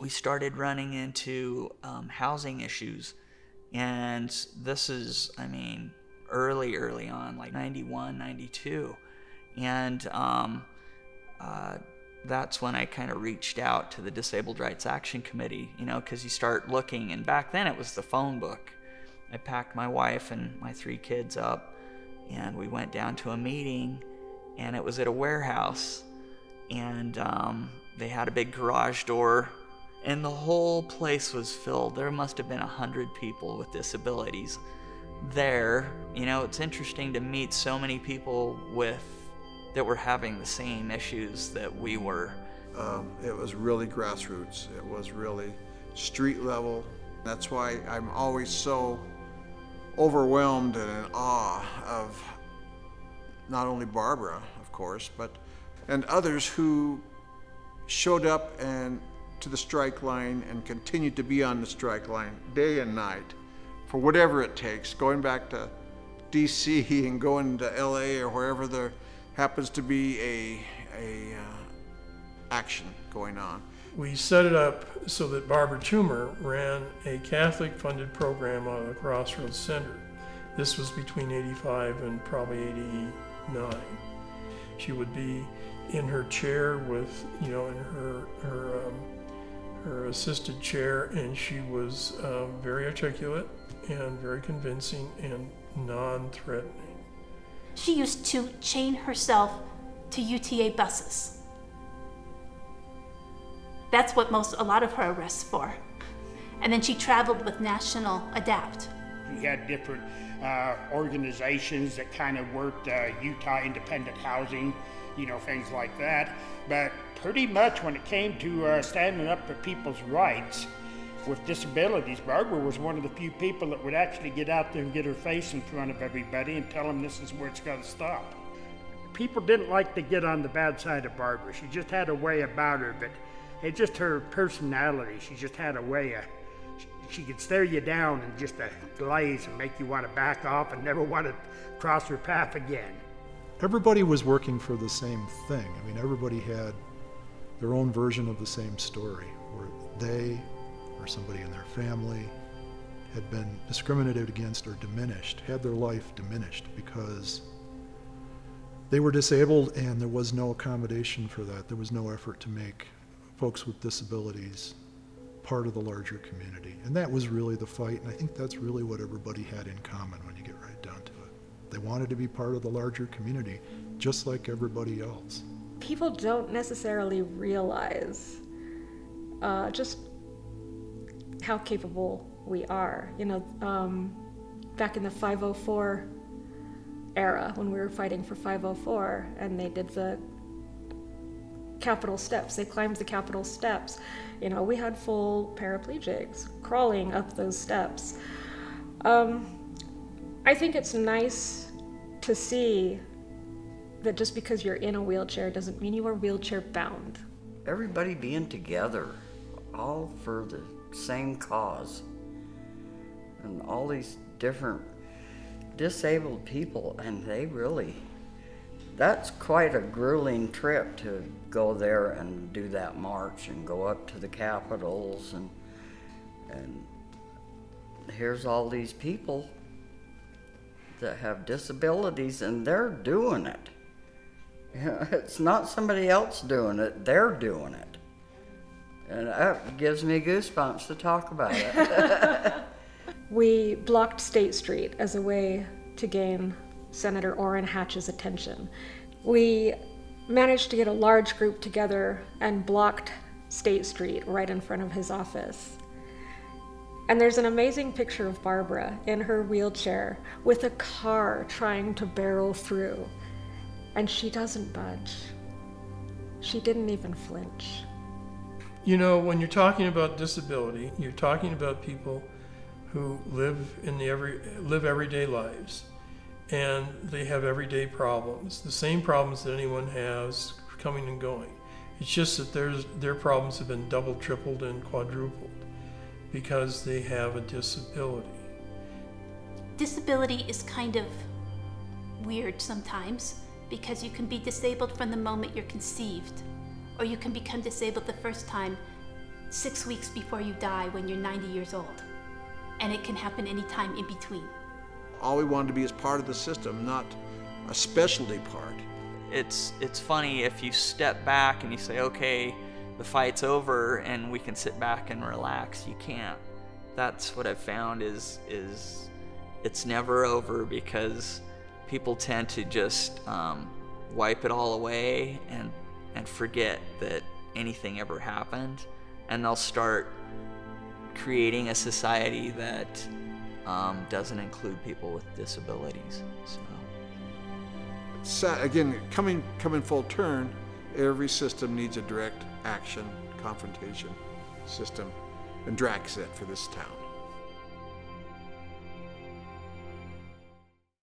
we started running into um, housing issues. And this is, I mean, early, early on, like 91, 92. And um, uh, that's when I kind of reached out to the Disabled Rights Action Committee, you know, because you start looking, and back then it was the phone book. I packed my wife and my three kids up, and we went down to a meeting, and it was at a warehouse, and um, they had a big garage door, and the whole place was filled. There must have been a hundred people with disabilities there. You know, it's interesting to meet so many people with that were having the same issues that we were. Um, it was really grassroots. It was really street level. That's why I'm always so overwhelmed and in awe of not only Barbara, of course, but and others who showed up and to the strike line and continued to be on the strike line day and night for whatever it takes, going back to DC and going to LA or wherever there happens to be a, a uh, action going on. We set it up so that Barbara Toomer ran a Catholic funded program out of the Crossroads Center. This was between 85 and probably 89. She would be in her chair with, you know, in her, her, um, her assisted chair, and she was um, very articulate and very convincing and non threatening. She used to chain herself to UTA buses. That's what most, a lot of her arrests for. And then she traveled with National Adapt. We had different uh, organizations that kind of worked uh, Utah independent housing, you know, things like that. But pretty much when it came to uh, standing up for people's rights, with disabilities, Barbara was one of the few people that would actually get out there and get her face in front of everybody and tell them this is where it's got to stop. People didn't like to get on the bad side of Barbara. She just had a way about her, but it's just her personality. She just had a way of, she could stare you down and just a glaze and make you want to back off and never want to cross her path again. Everybody was working for the same thing. I mean, everybody had their own version of the same story, where they or somebody in their family had been discriminated against or diminished, had their life diminished because they were disabled and there was no accommodation for that. There was no effort to make folks with disabilities part of the larger community. And that was really the fight, and I think that's really what everybody had in common when you get right down to it. They wanted to be part of the larger community, just like everybody else. People don't necessarily realize uh, just how capable we are. You know, um, back in the 504 era when we were fighting for 504 and they did the Capitol steps, they climbed the Capitol steps. You know, we had full paraplegics crawling up those steps. Um, I think it's nice to see that just because you're in a wheelchair doesn't mean you are wheelchair bound. Everybody being together, all for the same cause. And all these different disabled people, and they really, that's quite a grueling trip to go there and do that march and go up to the capitals and and here's all these people that have disabilities and they're doing it. It's not somebody else doing it, they're doing it. And that gives me goosebumps to talk about it. we blocked State Street as a way to gain Senator Orrin Hatch's attention. We managed to get a large group together and blocked State Street right in front of his office. And there's an amazing picture of Barbara in her wheelchair with a car trying to barrel through. And she doesn't budge. She didn't even flinch. You know, when you're talking about disability, you're talking about people who live in the every live everyday lives and they have everyday problems, the same problems that anyone has coming and going. It's just that there's, their problems have been double, tripled, and quadrupled because they have a disability. Disability is kind of weird sometimes because you can be disabled from the moment you're conceived or you can become disabled the first time six weeks before you die when you're 90 years old. And it can happen anytime in between. All we wanted to be is part of the system, not a specialty part. It's it's funny if you step back and you say, okay, the fight's over and we can sit back and relax. You can't. That's what I've found is is it's never over because people tend to just um, wipe it all away and and forget that anything ever happened, and they'll start creating a society that um, doesn't include people with disabilities. So. Again, coming coming full turn, every system needs a direct action confrontation system, and Drac's it for this town.